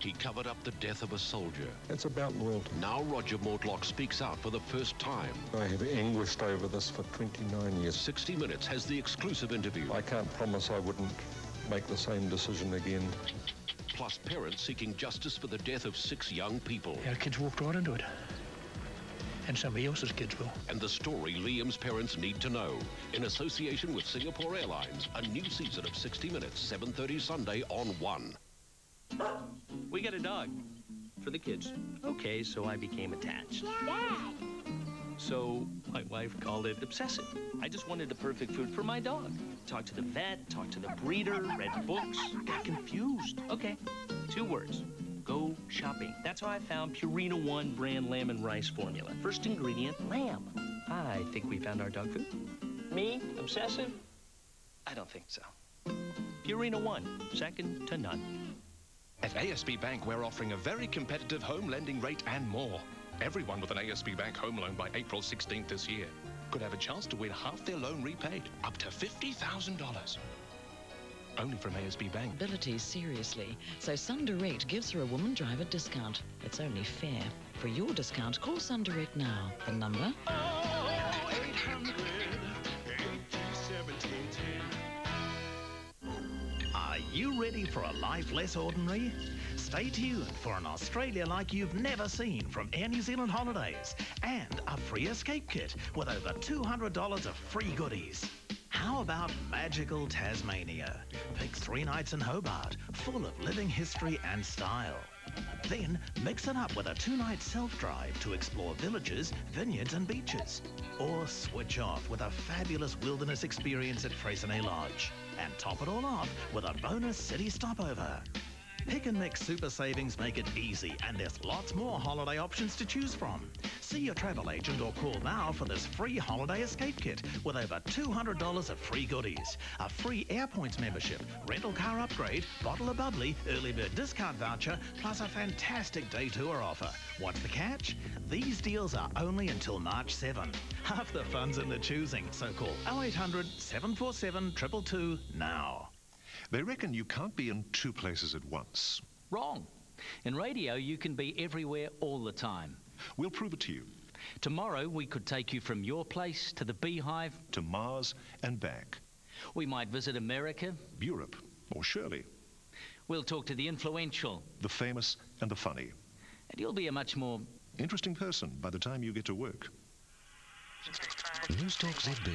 He covered up the death of a soldier. It's about loyalty. Now Roger Mortlock speaks out for the first time. I have anguished over this for 29 years. 60 Minutes has the exclusive interview. I can't promise I wouldn't make the same decision again. Plus parents seeking justice for the death of six young people. Our kids walked right into it. And somebody else's kids will. And the story Liam's parents need to know. In association with Singapore Airlines, a new season of 60 Minutes, 7.30 Sunday on 1. We got a dog for the kids. Okay, so I became attached. Dad. So my wife called it obsessive. I just wanted the perfect food for my dog. Talked to the vet, talked to the breeder, read books, got confused. Okay, two words. Go shopping. That's how I found Purina One brand lamb and rice formula. First ingredient, lamb. I think we found our dog food. Me, obsessive? I don't think so. Purina One, second to none. At ASB Bank, we're offering a very competitive home lending rate and more. Everyone with an ASB Bank home loan by April 16th this year could have a chance to win half their loan repaid, up to $50,000. Only from ASB Bank. Ability seriously. So Sun Direct gives her a woman driver discount. It's only fair. For your discount, call Sun Direct now. The number? Oh, Are you ready for a life less ordinary? Stay tuned for an Australia like you've never seen from Air New Zealand Holidays and a free escape kit with over $200 of free goodies. How about magical Tasmania? Pick three nights in Hobart, full of living history and style. Then mix it up with a two-night self-drive to explore villages, vineyards and beaches. Or switch off with a fabulous wilderness experience at Freycinet Lodge. And top it all off with a bonus city stopover. Pick and mix super savings make it easy, and there's lots more holiday options to choose from. See your travel agent or call now for this free holiday escape kit with over $200 of free goodies, a free AirPoints membership, rental car upgrade, bottle of bubbly, early bird discount voucher, plus a fantastic day tour offer. What's the catch? These deals are only until March 7. Half the fun's in the choosing, so call 0800 747 222 now. They reckon you can't be in two places at once. Wrong. In radio, you can be everywhere all the time. We'll prove it to you. Tomorrow, we could take you from your place to the beehive, To Mars and back. we might visit America, Europe, or Shirley. we'll talk to the influential, The famous and the funny. and you'll be a much more Interesting person by the time you get to work. Newstalk ZB.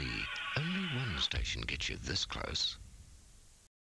Only one station gets you this close.